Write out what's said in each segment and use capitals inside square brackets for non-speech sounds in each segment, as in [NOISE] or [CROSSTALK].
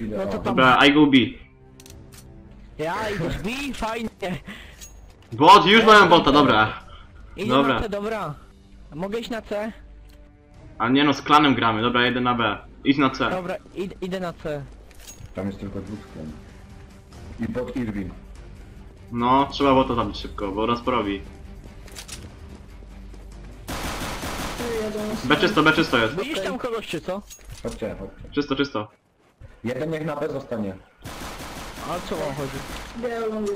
Idę, No to o. tam- Dobra, I go B. Ja idziesz B, fajnie. Bot, już mają bota, dobra. Idę Dobra. na C, dobra. Mogę iść na C? A nie no, z klanem gramy, dobra, jedę na B. Idź na C. Dobra, id idę na C. Tam jest tylko dwóch stron. I pod Irwin. No, trzeba bota zabić szybko, bo raz porobi. B czysto, B czysto jest. Widzisz tam kogoś czy co? Chodźcie, chodźcie. Czysto, czysto. Jeden niech na B zostanie. A co wam chodzi?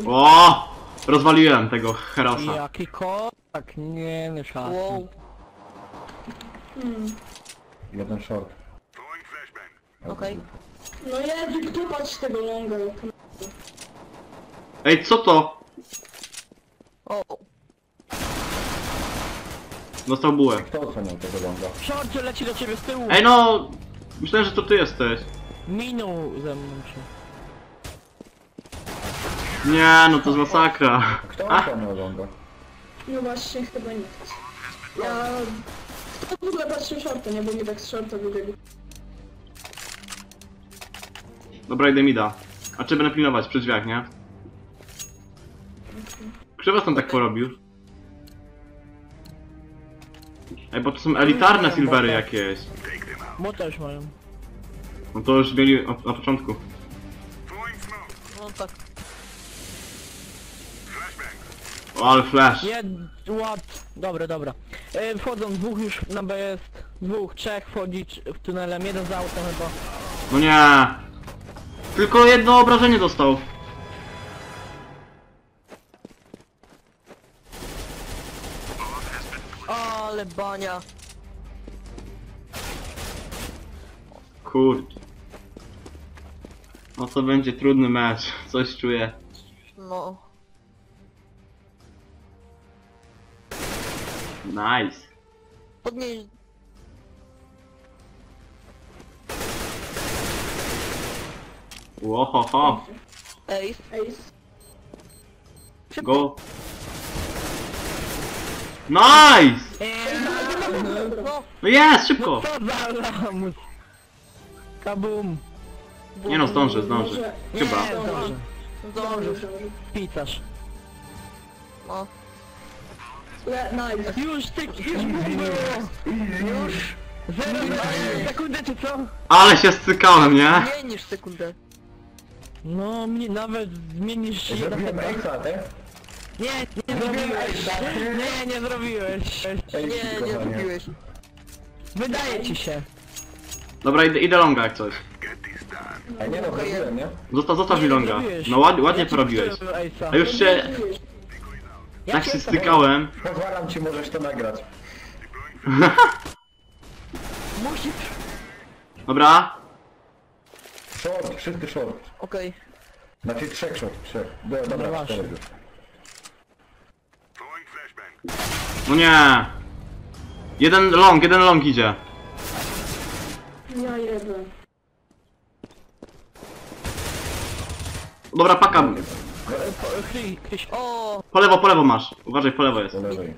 O! Rozwaliłem tego Herosa. Jaki kotak, nie no szans. Wow. Jeden short. Okej. No Jezu, kto patrz tego longa? Ej, co to? O, Dostał bułę. Kto oceniał tego longa? Shorty leci do ciebie z tyłu. Ej no! Myślałem, że to ty jesteś. Minął ze mną się. Nie, no to jest masakra. Kto A, oceniał longa? No właśnie, chyba nikt. Ja... Kto w ogóle patrzył shorta, nie? Bo mi tak z shorta wybiegł. dobra, idę mi da. A czy będę pilnować przy drzwiach, nie? Kto was tam tak porobił? Ej, bo to są elitarne silvery jakieś. Też mają. No to już mieli od, na początku. no tak. O, ale flash. Jed... ład... Dobra, dobra. E, wchodzą dwóch już na B jest. Dwóch, trzech wchodzić w tunelem. Jeden za autem chyba. No nie. Tylko jedno obrażenie dostał. Ale bania. Kurde. No to będzie trudny mecz. Coś czuję. No. Nice. Podnieś... Łohoho. Ej, Ace. szybko. Go. Nice! No, jest, szybko. co Nie no, zdążę, zdążę. Może... Chyba. Nie, dobrze. Pizarz. no. Le... Nice. Już ty, już było. Już. Zero sekundy czy co? Ale się stykałem, nie? Mniej niż sekundę. No, mnie nawet zmienisz się na Zrobiłem. Ace'a, te? Nie, nie zrobiłeś. Nie, nie zrobiłeś. Ej, Nie, nie kochanie. zrobiłeś. Wydaje ci się. Dobra, idę, idę longa jak coś. Ej, nie no, zrobiłem, nie? Zostaw, zostaw mi Nie, nie longa. zrobiłeś. No ładnie, ładnie porobiłeś. A już się, tak się stykałem. Pozwalam ci, możesz to nagrać. [LAUGHS] Musisz. Dobra. Short, wszyscy short. Okej. Znaczy trzech short, trzech. Do, dobra, właśnie. cztery już. No nie. Jeden long, jeden long idzie. Ja jebę. Dobra, paka. Chry, Kryś. O, Po lewo, po lewo masz. Uważaj, po lewo jest. Po lewej.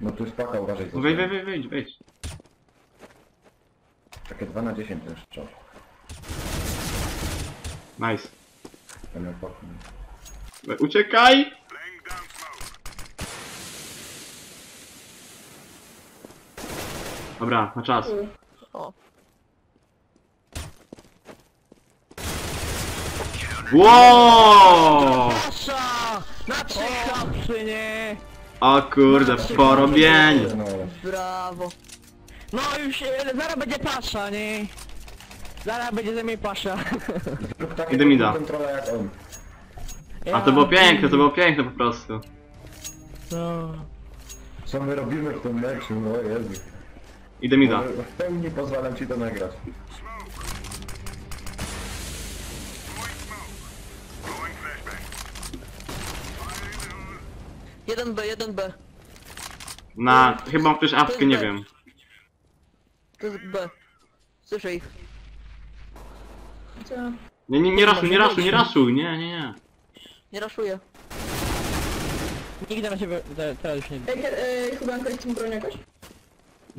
No tu jest paka, uważaj. Wejdź, wejdź, wejdź, wejdź. Takie 2 na 10 ten strzał. Nice. Ja miał. Uciekaj! Dobra, na czas. o. Wow! Pasza! Na klapsy, nie? O kurde, porobienie. No, Brawo. No już, e, zaraz będzie pasza, nie? Zaraz będzie ze mnie pasza. zrób takie Idę mi da. kontrola jak on. A to było piękne, to było piękne po prostu. No. Co my robimy w tym meczu? O Jezu. Idę mi da. W pełni pozwalam ci to nagrać. Jeden B, jeden B. Na, chyba mam ktoś awkę, nie wiem. To jest B. Słyszę ich. Co? Nie, nie, nie raszuj, nie raszuj, nie raszuj, nie, nie, nie. Nie raszuję. Nigdy na ciebie, te, teraz już nie Ej, ke- ej, chyba jakoś tym broń jakoś?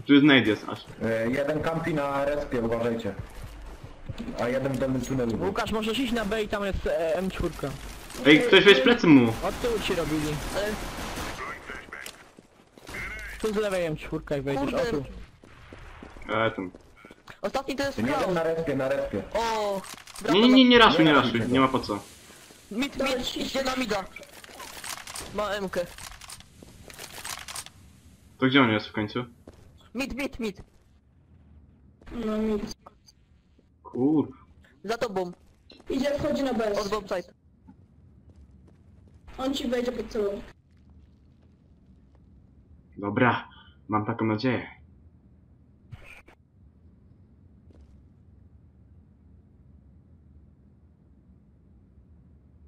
Tu jest nade jest aż. E, jeden kampi na respie, uważajcie. A jeden w dolnym tunelu był. Łukasz, możesz iść na B i tam jest e, M4. Ej, ktoś weź plecy mu. Od tyłu ci robili. Ale Tu z lewej M4 jak wejdziesz, o Kurde. tu. E, ten. ostatni to jest Nie jeden na respie, na respie. O! Nie, nie, nie, nie raszuj, nie raszuj, raszuj nie ma po co. Mid, mid, idzie na mida. Ma MK. To gdzie on jest w końcu? Mid, mid, mid. No nic. Kur... Za tobą. Idzie, wchodzi na Od bez. bombsite. On ci wejdzie pod celownik. Dobra, mam taką nadzieję.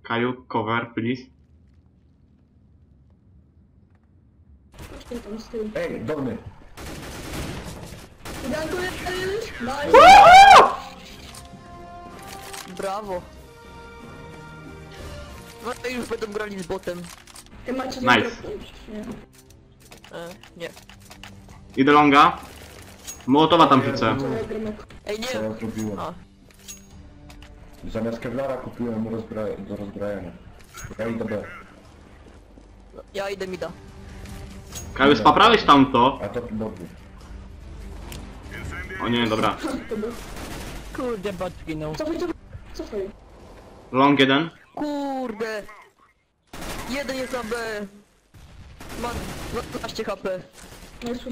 Kaju, cover, please. Patrzcie tam z tyłu. Ej, dolny. Dziękuję. Nice. Brawo. No to już będą grali z botem. Ty macie Nice. nie? E, nie. Idę longa. Mołotowa tam rzucę. Ej, Co nie! ja zrobiłem? A. Zamiast Kevlara kupiłem rozbra do rozbrajania. Ja idę B. Ja idę mida. Kaju, spaprałeś tamto? A to dobry. O nie, dobra. Kurde, bot zginął. Cofaj, cofaj. Cofaj. Long jeden. Kurde! Jeden jest na B. Ma 12 HP. Jest.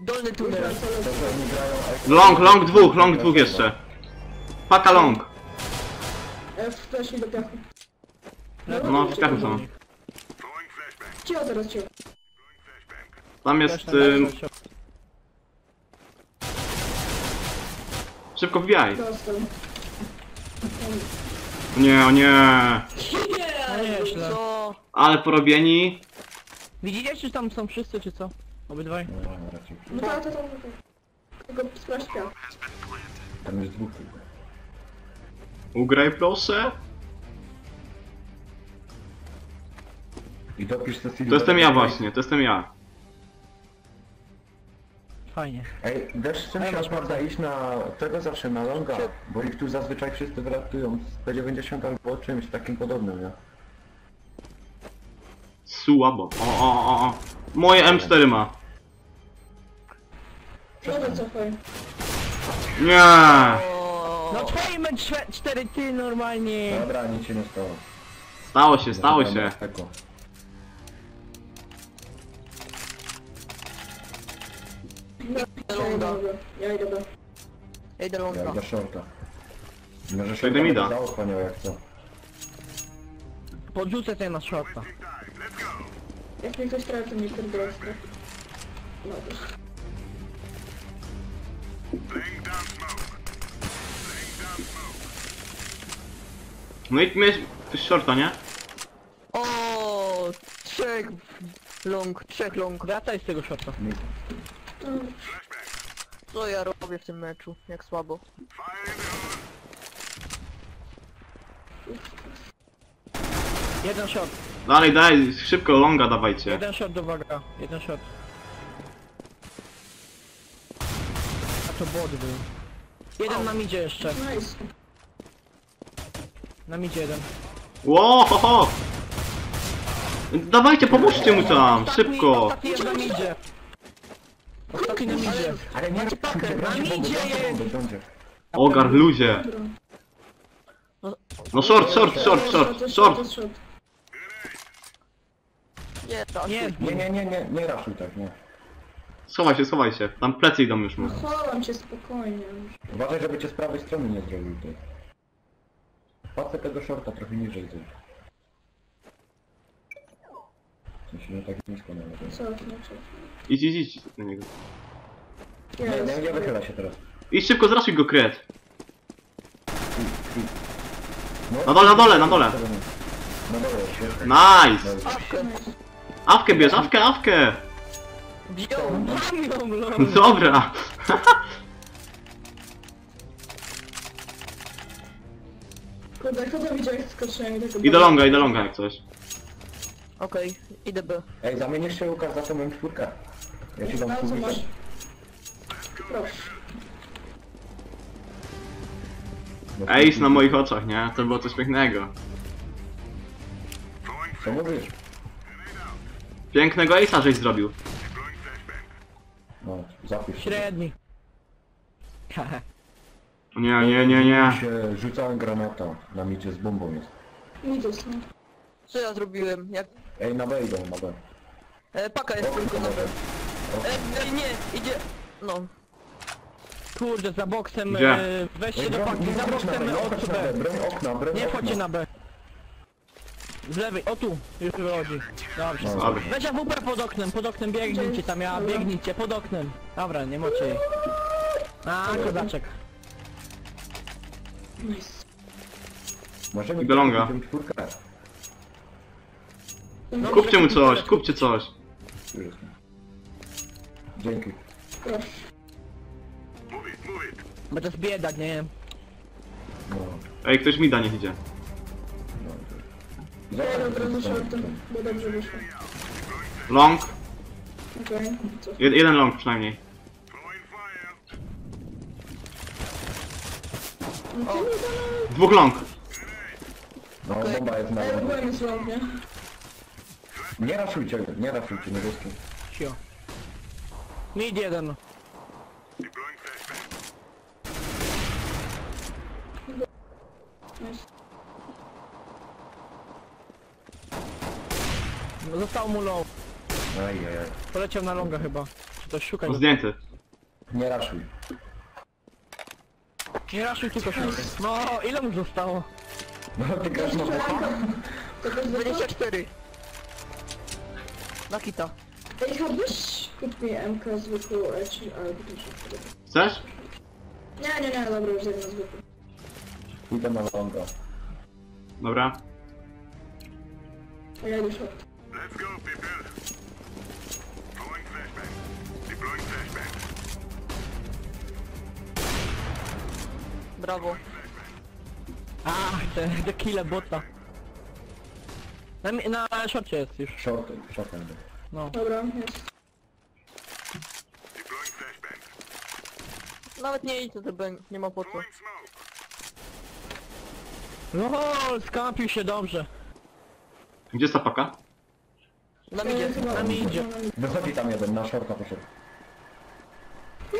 Dolny tunel. Oni grają... Long, long dwóch, long dwóch jeszcze. Paka long. E, Wcześniej do piachu. No, w piachu są. Cicho teraz, cicho. Tam jest... Też B, szybko wbijaj. Dostał. Nie, o nie. No nieźle. Co? Ale porobieni. Widzicie, czy tam są wszyscy, czy co? Obydwaj? No, raczej. No tak, to tam. Tylko sprawdź piach. Tam jest dwóch tylko. Ugraj proszę. I dopisz te To jestem ja właśnie, to jestem ja. Fajnie. Ej, wiesz czym Ej, się masz opłaca iść na tego zawsze na longa? Bo ich tu zazwyczaj wszyscy wylatują z P90 albo czymś takim podobnym, nie? Słabo. O, o, o, o. Moje M4 ma. No to cofaj. Nie. No mecz 4 ty normalnie. Dobra, nic się nie stało. Stało się, stało się. Tego. No, ja idę do B. Ja idę do. Ja idę Ja longa. idę shorta. Może To się idę mida. zaochłaniał jak co. Podrzucę tutaj na shorta. Jak mnie ktoś trafi, to mnie pierdolę. No to. No i miałeś shorta, nie? O, trzech long, trzech long. Wracaj z tego shorta. Co ja robię w tym meczu? Jak słabo. Jeden short. Dalej, daj, szybko longa dawajcie. Jeden short, uwaga. Jeden short. A to bot był. Jeden na midzie jeszcze. Nice. Na midzie jeden. Ło, ho, ho. Dawajcie, pomóżcie mu tam, Ostatni- szybko. Ostatni jest na midzie. Ostatni na midzie. Ale nie Macie pakę, na midzie jest. Będzie. Ogar, ludzie. Dobra. No short, short, short, short, short. Nie, tak. Nie, Nie, nie, nie, nie, nie raszuj tak, nie. Schowaj się, schowaj się. Tam plecy idą już mu. Chowam cię spokojnie. Uważaj, żeby cię z prawej strony nie zrobił tutaj. Pacę tego shorta trochę niżej sensie nie tak nisko nawet. Cofnę, cofnę. Idź, idź, idź na niego. Nie, nie, nie wychyla się teraz. Idź szybko, zraszuj go kret. No, Na dole, na dole, na dole. Na dole, świetnie. Nice. Awkę bierz, awkę, awkę. Wziął. Mam ją, lol. Dobra. Kurde, kto to widział jak skoczyłem i tego Idę longa, idę longa jak coś. Okej, idę B. Ej, zamienisz się Łukasz za tą M4. Ja ci dam Na co pół masz? Proszę. Ace na moich oczach, nie? To było coś pięknego. Co mówisz? Pięknego Ace'a żeś zrobił. No, zapisz. sobie. Średni. Haha. Nie, nie, nie, nie. się rzucałem granata na micie z bombą jest. Są. Co ja zrobiłem? Jak... Ej, na B idą, na B. E, paka jest tylko na B. E, ej, nie, idzie... No. Kurde, za boksem, Gdzie? e, weźcie Ej, do paki, nie za na B, boksem nie od wchodź na B. B, broń okna, broń Nie okna. na B. Z lewej, o tu, już wychodzi. Dobrze. Dobra. Weź AWP pod oknem, pod oknem biegnijcie tam, ja biegnijcie pod oknem. Dobra, nie mocie jej. A, kozaczek. Nice. Możemy I do longa. kupić czwórkę. No, Kupcie mu coś, kupcie coś. Już jest. Dzięki. Bo to jest biedak, nie? No, Ej, ktoś mi da, niech idzie. No. Ja od razu shortem, bo dobrze wyszło. Long. Okej, co? Jed jeden long przynajmniej. Dwóch long. No, bomba jest na byłem long, nie? Nie raszujcie, nie raszujcie, niebieskim. Sio. Mid jeden. Nice. Został mu low. Poleciał na longa chyba. Czy to szukaj. go. Zdjęty. Nie raszuj. Nie raszuj tylko szukaj. No, ile mu zostało? No, ty grasz na boka? To też za 24. Na kita. Ej, chodź, kup mi MK zwykłą, e, czy... ale to się Chcesz? Nie, nie, nie, dobra, już zajmę zwykłą. Idę na longa. Dobra. A ja idę short. Brawo. Ach, te, te kile bota. Na, mi- na szorcie jest już. Short, short będę. No. Dobra, jest. Nawet nie idź, to ben- nie ma po co. LOL, skampił się dobrze. Gdzie jest ta paka? Na Ej, midzie. chyba- Na mi idzie. Wychodzi tam jeden, na shorta poszedł.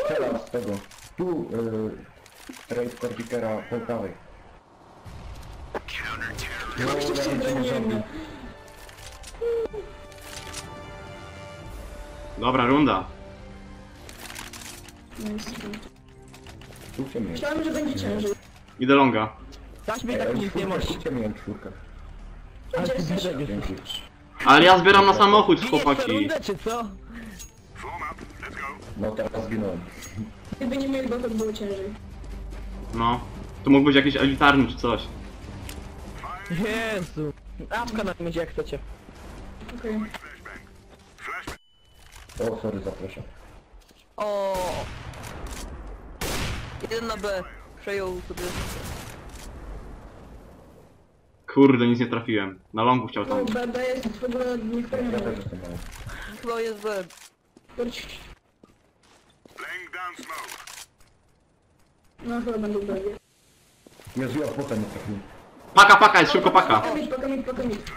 Strzela z tego. Tu, y, raid Corticera po prawej. No, Jeszcze nie broniłem. zabił. Dobra, runda. Nice. Kupcie mnie. Myślałem, że będzie ciężej. Idę longa. Daś mi Ej, tak nic nie czwórkę, masz. kupcie mnie czwórkę. Ale ty Dzięki. Ale ja zbieram na samochód, chłopaki. rundę, czy co? No teraz zginąłem. Gdyby nie mieli, bo to było ciężej. No. To mógł być jakiś elitarny czy coś. Jezu. Apka na mnie jak chcecie. Okej. O, sorry, zapraszam. O. Jeden na B. Przejął sobie. Kurde, nic nie trafiłem. Na longu chciał tam. BB jest w ogóle Ja niechroniony. też jestem mały. Chyba jest B. No, chyba będą BB. Jezu, ja potem nie trafiłem. Paka, paka, jest szybko paka. Paka mit, paka mit, paka mit.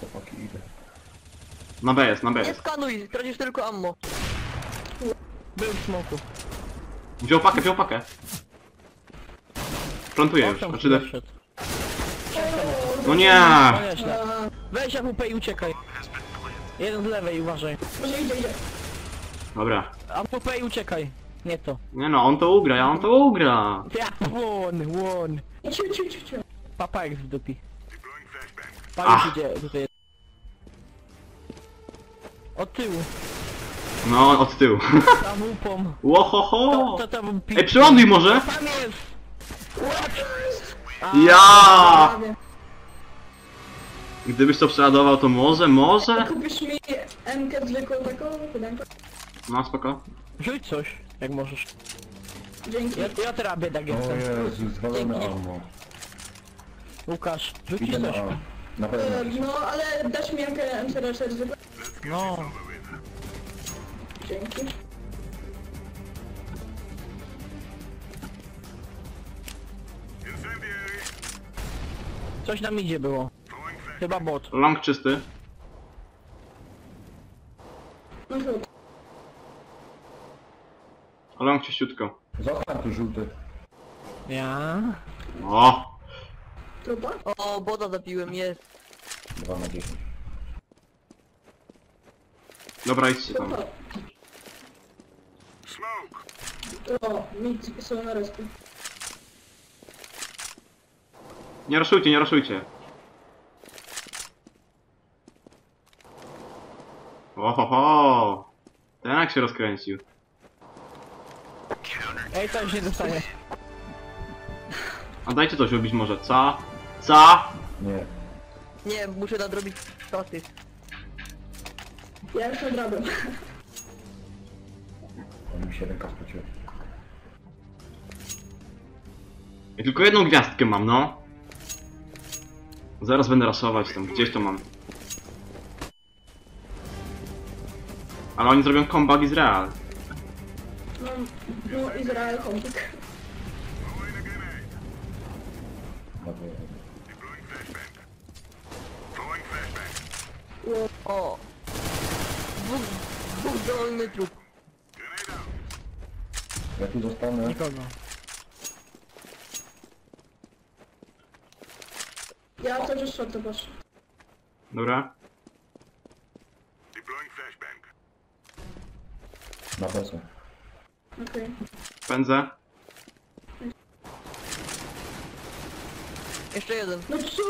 Chłopaki, idę. Na B jest, na B Nie jest. skanuj, tracisz tylko ammo. Był w smoku. Wziął pakę, wziął pakę. Plantuję już, Tam znaczy de... wszedł. No nie! No nieźle. Weź AWP i uciekaj. Jeden z lewej, uważaj. może idzie, idzie. Dobra. AWP i uciekaj. Nie to. Nie no, on to ugra, ja on to ugra. Ja, łon, łon. Ciu, ciu, ciu, ciu. Papa jak w dupi. Ach. Pan idzie tutaj. Od tyłu. No, od tyłu. Łupą. To, Łohoho! to tam pi... Ej, przeładuj może! Tam jest! Ja! Gdybyś to przeładował, to może, może? Kupisz mi MK zwykłą taką? Pytanko? No, spoko. Rzuć coś, jak możesz. Dzięki. Ja, ja teraz biedak O jestem. Jezu, zwalone ammo. Łukasz, Idę na coś. A. Na E, pewno. No, ale dasz mi MK M04 zwykłą? No. Dzięki. Coś nam idzie było. Chyba bot. Long czysty. No chyba. Long czyściutko. Tu żółty. Ja. O! Trupa? O, boda zabiłem, jest. 2 na 10. Dobra, idźcie tam. Trupa. O, mit są na respie. Nie raszujcie, nie raszujcie. Ohoho! Ten jak się rozkręcił. Ej, to już nie dostanie. A dajcie coś robić może, co? Co? Nie. Nie, muszę nadrobić szaty. Ja już nadrabiam. On mi się ręka spociła. Ja tylko jedną gwiazdkę mam, no. Zaraz będę rasować tam, gdzieś to mam. Ale oni zrobią comeback Izrael. No, no Izrael. Dobra. O! Dwóch, dwóch dolny trup. Ja tu zostanę. Nikogo. Ja to już shorta poszło. Dobra? Na besu. Okej. Pędzę. Jeszcze jeden. No co?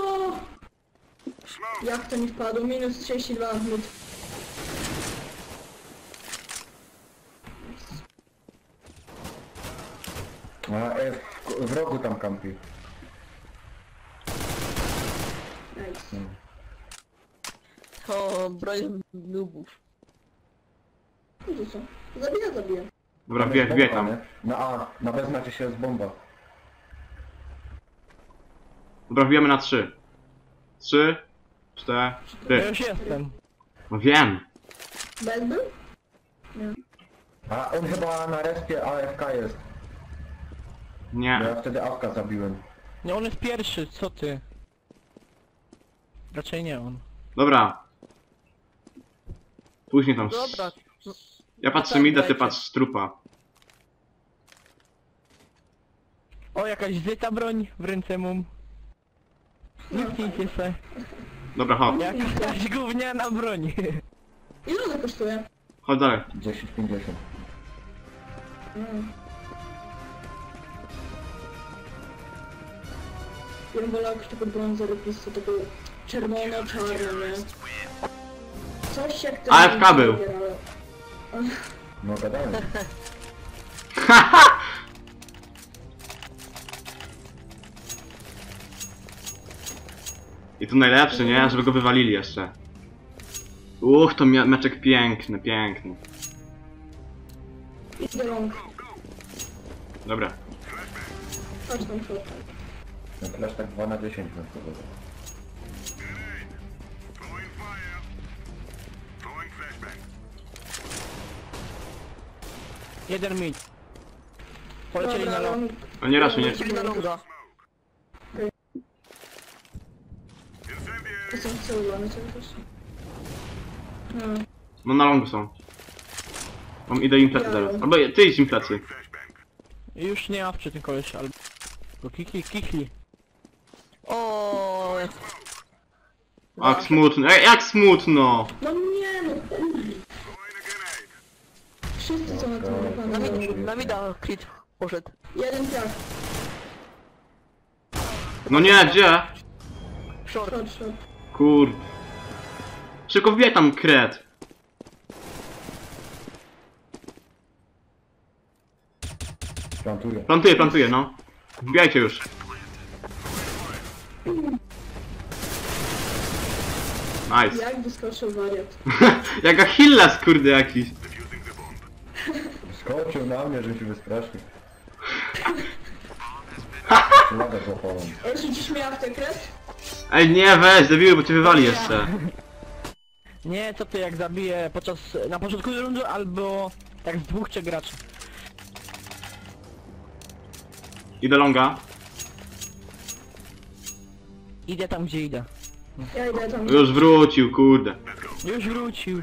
Jak to mi wpadło? Minus 32 minut. A e, w, w rogu tam kampi. Nice. O, broń nubów. No to co? Zabija, zabija. Dobra, wbijaj, tam. Na A, na B znacie się jest bomba. Dobra, wbijamy na trzy. Trzy, Ja cztery. już jestem. No wiem. Bez był? A on chyba na respie AFK jest. Bo Nie. ja wtedy AFK zabiłem. Nie, on jest pierwszy, co ty? Raczej nie on. Dobra. Później tam. Dobra. Ja patrzę Tak, mida, ty dajcie. patrz trupa. O, jakaś zyta broń w ręce mum. Zniknijcie se. Dobra, chodź. Jakaś gówniana broń. Ile ona kosztuje? Chodź dalej. 10,50. Mm. Ja bym wolał jakoś taką brązową plus to taką czerwono-czarną, nie? Coś jak ten... AFK był. No gadałem. I tu najlepszy, nie? Żeby go wywalili jeszcze. Uch, to mia- meczek piękny, piękny. Idę rąk. Dobra. Chodź tam. Ten flash tak 2 na 10 bym powiedział. Jeden mid. Polecieli na rąk. No nie raszuj, nie. Lecimy na longa. Hmm. No na longu są. Mam idę im plecy zaraz. Albo ty idź im plecy. Już nie awczy ten koleś, albo... Go kikli, kikli. O, Jak smutno, Ej, jak smutno! No nie no. Wszyscy są na tym na, wypadku. mid, na mida crit poszedł. Jeden piach. No nie, gdzie? Short. Short, short. Kur... Szybko wbijaj tam kret. Plantuję. Plantuję, plantuję, no. Wbijajcie już. Nice. Jak wyskoczył wariat. [LAUGHS] Jak Achilles, kurde, jakiś. Skoczył na mnie, że się wystraszył. Laga złapałem. Ej, rzucisz tę kres? Ej, nie, weź, debilu, bo cię wywali jeszcze. Nie, co ty jak zabiję podczas... na początku rundu albo tak z dwóch trzech graczy. Idę longa. Idę tam gdzie idę. Ja idę tam. Już wrócił, kurde. Już wrócił.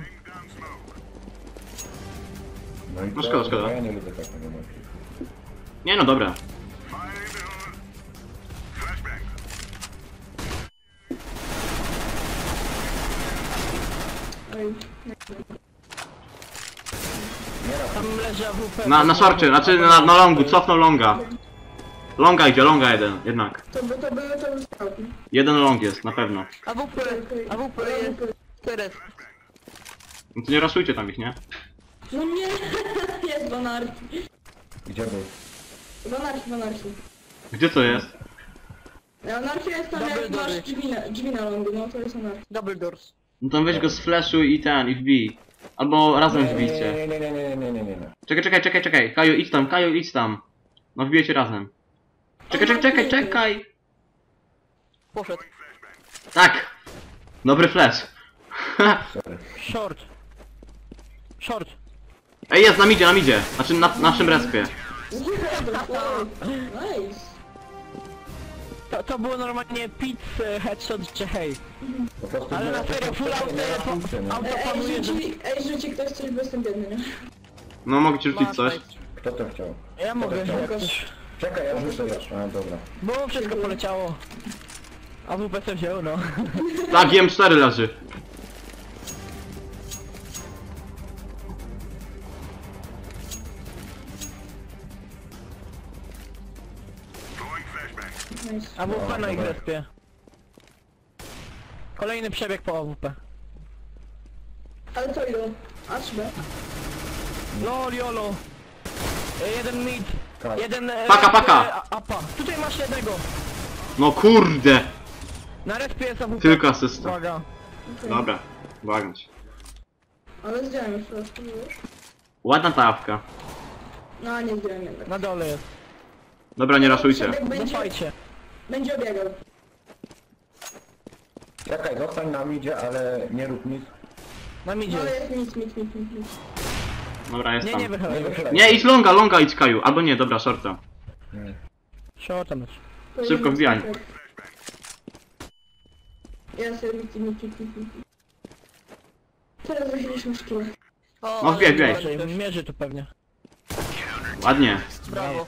No i No to- szkoda, szkoda. no Ja nie lubię takiego meczu. Nie no, dobra. Oj, Tam leży AWP. Na, na szorcie, znaczy na, na longu, cofnął longa. Longa idzie, longa jeden, jednak. to by to były to by stał. Jeden long jest, na pewno. AWP, AWP jest teraz. No to nie raszujcie tam ich, nie? No nie, [LAUGHS] jest anarchii. Gdzie był? W anarchii. Gdzie to jest? Anarchia jest tam Double jak masz dory. drzwi na, drzwi na longu, no to jest anarchia. Double doors. No to weź go z flashu i ten, i wbij. Albo razem Nie, nie, wbijcie. nie, nie, nie, nie, nie, nie, nie, nie. Czekaj, czekaj, czekaj, czekaj. Kaju, idź tam, Kaju, idź tam. No wbijecie razem. Czekaj, czekaj, czekaj, czekaj. Poszedł. Tak. Dobry flash. [LAUGHS] Sorry. Short. Short. Ej, jest, nam idzie, nam idzie. Znaczy na naszym respie. Nice. To, to było normalnie pit, e, headshot czy hej. Po prostu Ale na serio, full auto, no. auto Ej, ej, panuje, że... rzuci, ej, rzuci ktoś coś, bo jestem biedny, nie? No mogę ci rzucić coś. Kto to chciał? Ja mogę, chciał? jak coś... Czekaj, ja rzucę jeszcze. A, dobra. Bo wszystko poleciało. AWP se wziął, no. Tak, M4 leży. AWP na ich dobra. Kolejny przebieg po AWP. Ale co idą? A czy B? Lol, jolo. E, Jeden mid. Tak. Jeden... e, Paka, paka. a- Apa. Tutaj masz jednego. No kurde. Na respie jest AWP. Tylko asysta. Uwaga. Dobra, błagam cię. Ale zdjąłem już raz, to już. Ładna ta awka. No, nie zdjąłem jednak. Na dole jest. Dobra, nie raszujcie. Przebieg będzie. Będzie obiegał. Czekaj, zostań na midzie, ale nie rób nic. Na No, midzie. ale jest nic, nic, nic, nic, nic. Dobra, jest Nie, tam. nie. Nie wychylaj. Nie, idź longa, longa idź Kaju. Albo nie, dobra, shorta. Nie. Shortem jest. Szybko wbijaj. Ja sobie nic, nic, nic, nic, nic. Teraz weźmieliśmy szkło. O, No, ale wbijaj, wbijaj. zobaczysz. Mierzy, mierzy tu pewnie. Ładnie. Brawo.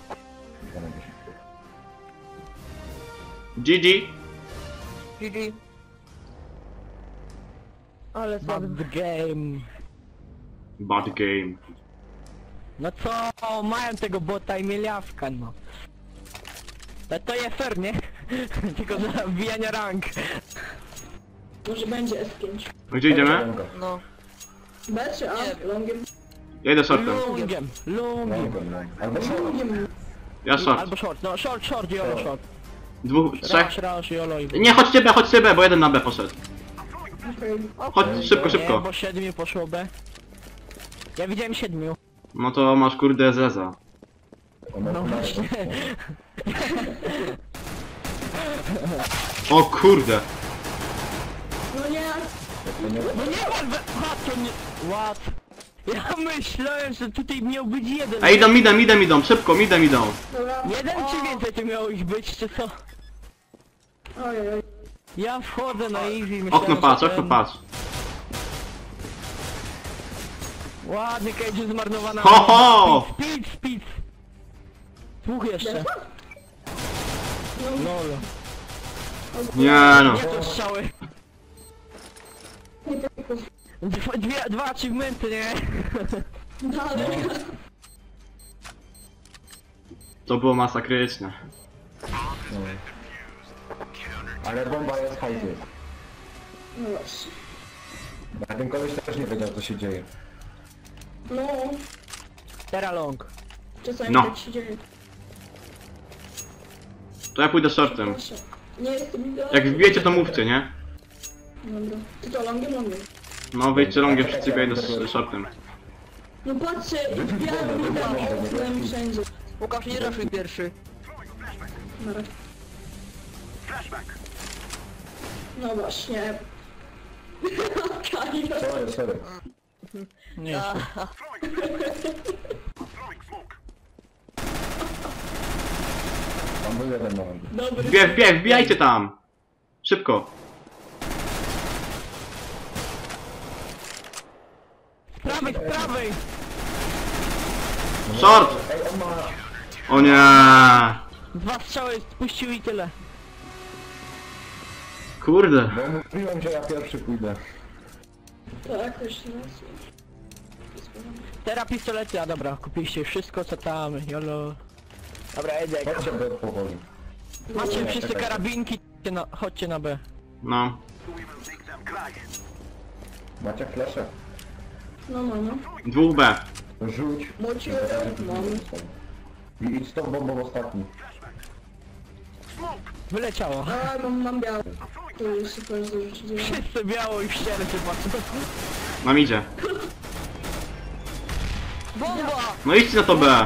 GG. GG. Ale bad game. Bad game. No co, mają tego bota i mieliawka, no. Ale to jest fair, nie? [LAUGHS] Tylko za wbijania rank. Może będzie S5. No gdzie idziemy? No. B czy A? Longiem? Ja idę shortem. Lungiem, lungiem. Longa, no. Albo short. Longiem. Ja short. Albo short, no short, short, jolo, short. Dwóch, trzech. Jolo i... Nie, chodźcie B, chodźcie B, bo jeden na B poszedł. Chodź, szybko, Nie, szybko. bo siedmiu poszło B. Ja widziałem siedmiu. No to masz kurde Zeza. No tu właśnie. O kurde. No nie, To nie- No nie, ale... Ha, to nie... What? Ja myślałem, że tutaj miał być jeden. Ej, idą, midem, midem, idą, szybko, idą. dobra. Jeden czy więcej tu miało ich być, czy co? Ojej, oj. Ja wchodzę na easy, myślałem, Okno że patrz, ten- okno patrz. Ładnie, Cage zmarnowana. Ho, ho! Speed, speed, speed. Dwóch jeszcze. Lol. Nie no. Nie to strzały. Nie tylko. Dwa, dwie, dwa achievementy, nie? Dalej. To było masakryczne. No. Ale bomba jest hajdzie. No właśnie. A ten koleś też nie wiedział co się dzieje. No, Terra long. czasami No. tak się dzieje. To ja pójdę shortem. Proszę. Nie jestem idealny. Jak wbijecie to mówcie, nie? Dobra. Ty to longiem, longiem. No wyjdźcie longiem wszyscy, ja idę z shortem. No patrzcie, wbijałem widam, byłem wszędzie. Łukasz, nie raszuj pierwszy. Dobra. No właśnie. [LAUGHS] Okej. Sorry, sorry. Nie, Tam był jeden moment. Dobry. Wbij, wbij, wbijajcie tam! Szybko. Prawej, z prawej! Short! O nie! Dwa strzały spuścił i tyle. Kurde. Bo mówiłem, że ja pierwszy pójdę. To jakoś nas... Teraz pistolety, a dobra, kupiliście wszystko co tam, jolo. Dobra, Edek. Chodźcie B powoli. Macie wszyscy karabinki, chodźcie na, chodźcie na B. No. Macie flesze? No, no, no. Dwóch B. Rzuć. Mocie, mam. I idź z tą bombą ostatni. Wyleciało. A, mam, mam biały. To jest super zdążyć. Wszyscy biało i w ścianę się patrzą. Nam idzie. Bomba! No idźcie na to B.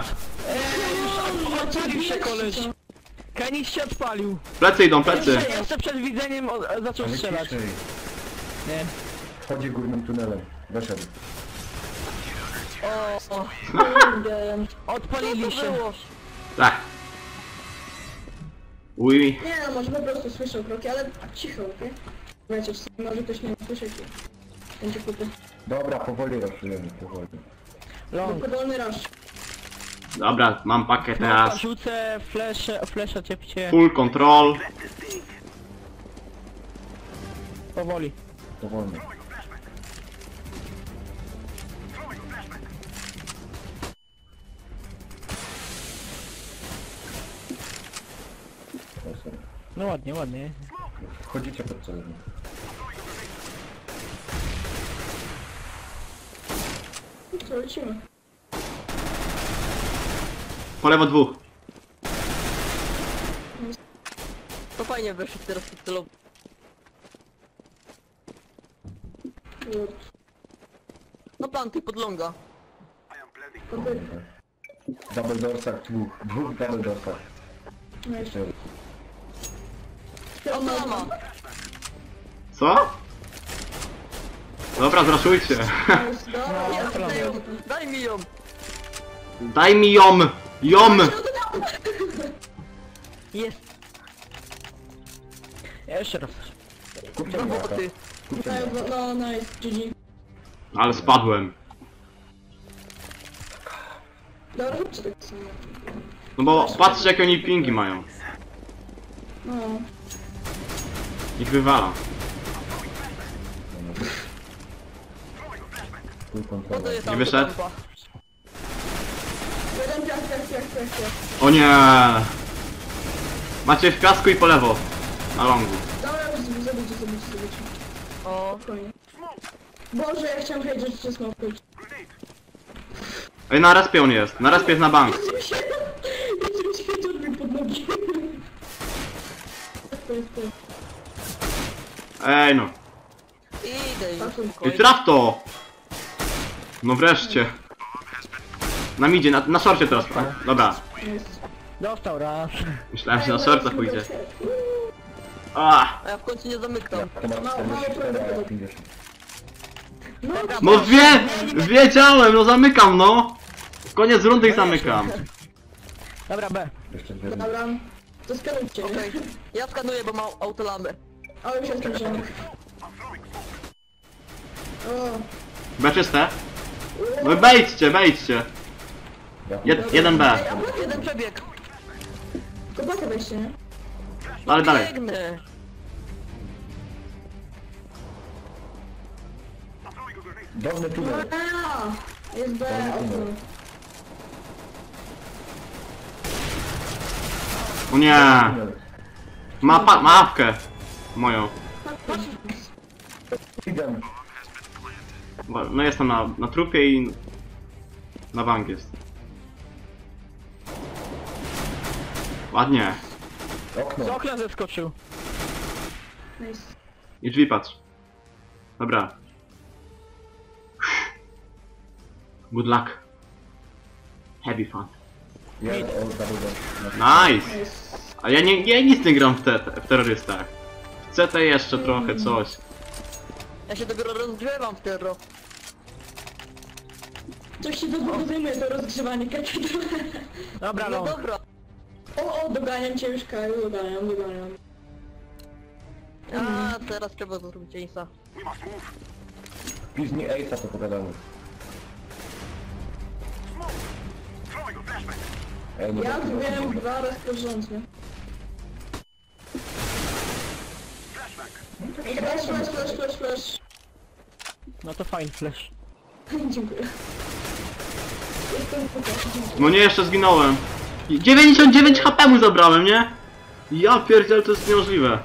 Odpalił się koleś. Kenis się odpalił. Plecy idą, plecy. Jeszcze, jeszcze przed widzeniem o, e, zaczął Ale strzelać. ciszej. Nie. Chodzi górnym tunelem. Weszedł. O, o. Odpalili się. Tak. Uj. Nie no, może po prostu słyszał kroki, ale cicho, okej? Wiecie, może ktoś nie słyszeć. Będzie kupy. Dobra, powoli raszujemy, powoli. Long. Podolny rush. Dobra, mam pakę teraz. rzucę, flesze, flesze ciepcie. Full control. Powoli. Powolny. No ładnie, ładnie. Wchodzicie pod celownik. Co, lecimy. Po lewo dwóch. To fajnie wyszedł teraz pod celownik. No plantuj pod longa. Kurde. Double dorsach dwóch. Dwóch double dorsach. No jeszcze. Sama. Co? Dobra, zraszujcie. Ja Daj ją, daj mi ją. Daj mi ją! Ją! Jest. Jeszcze raz. Kupcie Brawo brata. ty. Kupcie No, no, nice, GG. Ale spadłem. Dobra, róbcie tak. No bo patrzcie jakie oni pingi mają. No. Ich wywala. Nie wyszedł? do kampa. Jeden piach, piach, piach, piach, piach. O nie! Macie w piasku i po lewo. Na longu. Dobra, już. O, Spokojnie. Boże, ja chciałem wiedzieć, że smokuć. Ej, na respie on jest. Na respie jest na bank. Jestem się... [LAUGHS] Jestem się pod nogi. [LAUGHS] To jest to. Ej no. idę spokojnie. traf to! No wreszcie. Na midzie, na, na szorcie teraz. Dobra. Jest. Dostał raz. Myślałem, że na szorta pójdzie. A, A ja w końcu nie zamykam. To ma 44, a ja 50. no wie! Wiedziałem, no zamykam no! Koniec rundy i zamykam. Dobra, B. Dobra. To skanujcie. Okej. Ja skanuję, bo mam autolamę. O, już jestem zielony. O, B czyste? No wejdźcie, wejdźcie. Ja Jed, jeden B. Jeden przebieg. kopakę weźcie, nie? Ale dalej. Biegnę. Dolny tunel. A, jest B. O nie! Tunel. Ma, pa, ma apkę. Moją. No jestem na, na trupie i... Na bank jest. Ładnie. Z Okno. okna zeskoczył. Nice. I drzwi patrz. Dobra. Good luck. Happy fun. Jeden, o. Nice! Nice. A ja nie, ja nic nie gram w, te, w terrorystach. W CT jeszcze trochę coś. Ja się dopiero rozgrzewam wpiero. Coś się dobudujmy to rozgrzewanie kakietów. Dobra, No long. dobra. O, o, doganiam cię już Kaju, doganiam, doganiam. A teraz trzeba zrobić Ace'a. Piźni Ace'a to pogadamy. Ej, no Ja no, dwa razy po Flash, flash, flash, flash, flash. No to fajny flash. Dziękuję. Jestem tutaj. No nie, jeszcze zginąłem. I 99 HP mu zabrałem, nie? Ja pierdziel, to jest niemożliwe.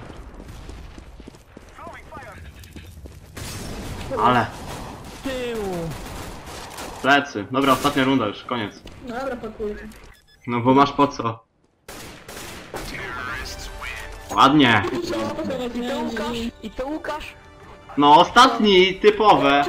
Ale, tyłu. plecy. Dobra, ostatnia runda już, koniec. Dobra, pakuję. No bo masz po co. Ładnie. I to Łukasz? I to Łukasz? No, ostatni, typowe.